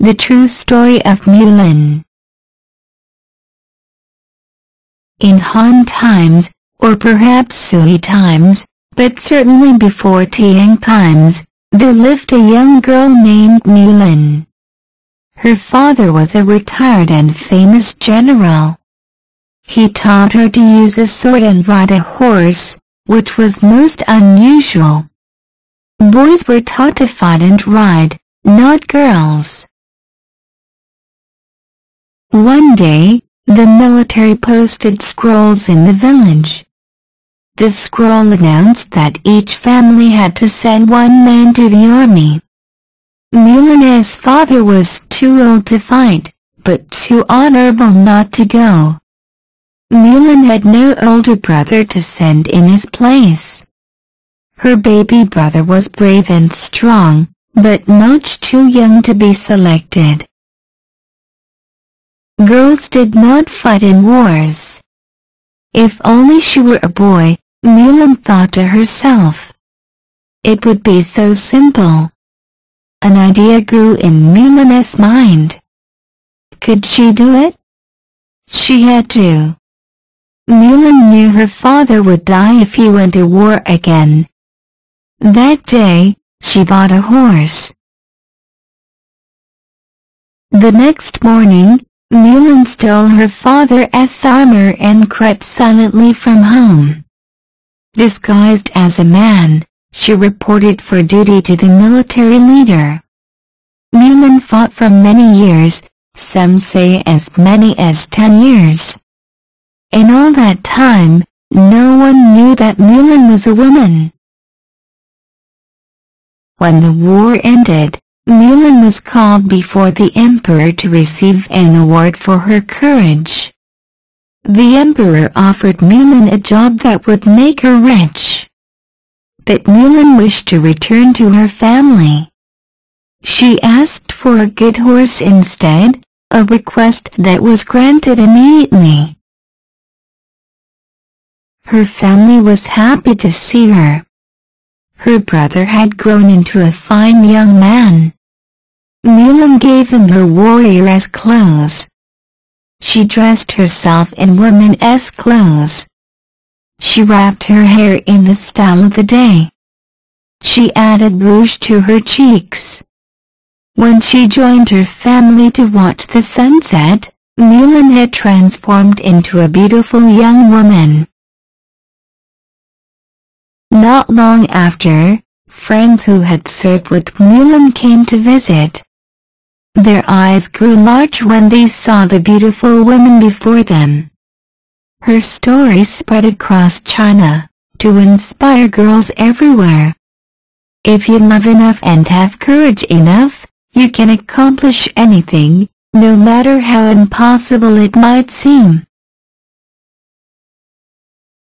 The True Story of Mulan In Han times, or perhaps Sui times, but certainly before Tang times, there lived a young girl named Mulan. Her father was a retired and famous general. He taught her to use a sword and ride a horse, which was most unusual. Boys were taught to fight and ride, not girls. One day, the military posted scrolls in the village. The scroll announced that each family had to send one man to the army. Mulan's father was too old to fight, but too honorable not to go. Mulan had no older brother to send in his place. Her baby brother was brave and strong, but much too young to be selected. Girls did not fight in wars. If only she were a boy, Mulan thought to herself. It would be so simple. An idea grew in Mulan's mind. Could she do it? She had to. Mulan knew her father would die if he went to war again. That day, she bought a horse. The next morning, Mulan stole her father's armor and crept silently from home. Disguised as a man, she reported for duty to the military leader. Mulan fought for many years, some say as many as ten years. In all that time, no one knew that Mulan was a woman. When the war ended, Mulan was called before the emperor to receive an award for her courage. The emperor offered Mulan a job that would make her rich. But Mulan wished to return to her family. She asked for a good horse instead, a request that was granted immediately. Her family was happy to see her. Her brother had grown into a fine young man. Mulan gave him her warrior's clothes. She dressed herself in woman's clothes. She wrapped her hair in the style of the day. She added rouge to her cheeks. When she joined her family to watch the sunset, Mulan had transformed into a beautiful young woman. Not long after, friends who had served with Mulan came to visit. Their eyes grew large when they saw the beautiful woman before them. Her story spread across China, to inspire girls everywhere. If you love enough and have courage enough, you can accomplish anything, no matter how impossible it might seem.